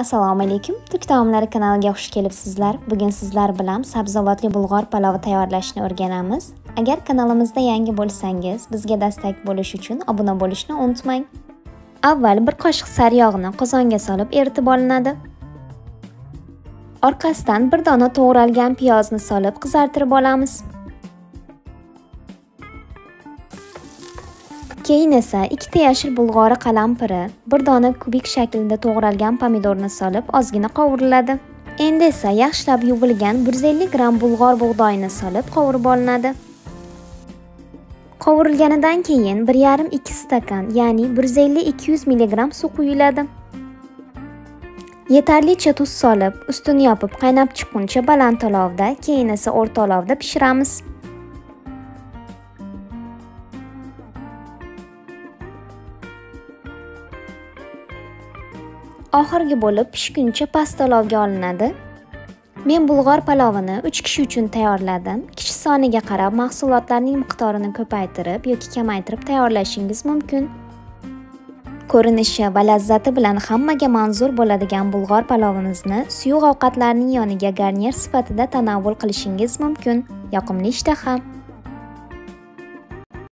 assalomu alaykum. Turk taomlari kanaliga xush kelibsizlar. Bugun sizlar bilan sabzavotli bulg'or palovi tayyorlashni o'rganamiz. Agar kanalimizda yangi bo'lsangiz bizga dastak bo'lish uchun obuna bo'lishni unutmang. Avval bir qoshiq sariyog'ni qozonga solib eritib olinadi. Orqasidan bir dona to'g'ralgan piyozni solib qizartirib olamiz. Keyin esa ikkita yashil bulg'ori qalampiri bir dona kubik shaklida to'g'ralgan pomidorni solib ozgina qovuriladi. Endi esa yaxshilab yuvilgan 150 gramm bulg'or bug'doyini solib qovurib olinadi. Qovurilganidan keyin 1,5-2 stakan ya'ni 150-200 mg suv quyiladi. Yetarlicha tuz solib ustini yopib qaynab chiqquncha baland olovda keyin esa o'rta olovda pishiramiz. Oxirgi bo'lib pishguncha pasta olovga olinadi. Men bulg'or palovini 3 kishi uchun tayyorladim. Kishi soniga qarab mahsulotlarning miqdorini ko'paytirib yoki kamaytirib tayyorlashingiz mumkin. Ko'rinishi va lazzati bilan hammaga manzur bo'ladigan bulg'or palovimizni suyuq ovqatlarning yoniga garnir sifatida tanovvul qilishingiz mumkin. Yoqimli ishtaha.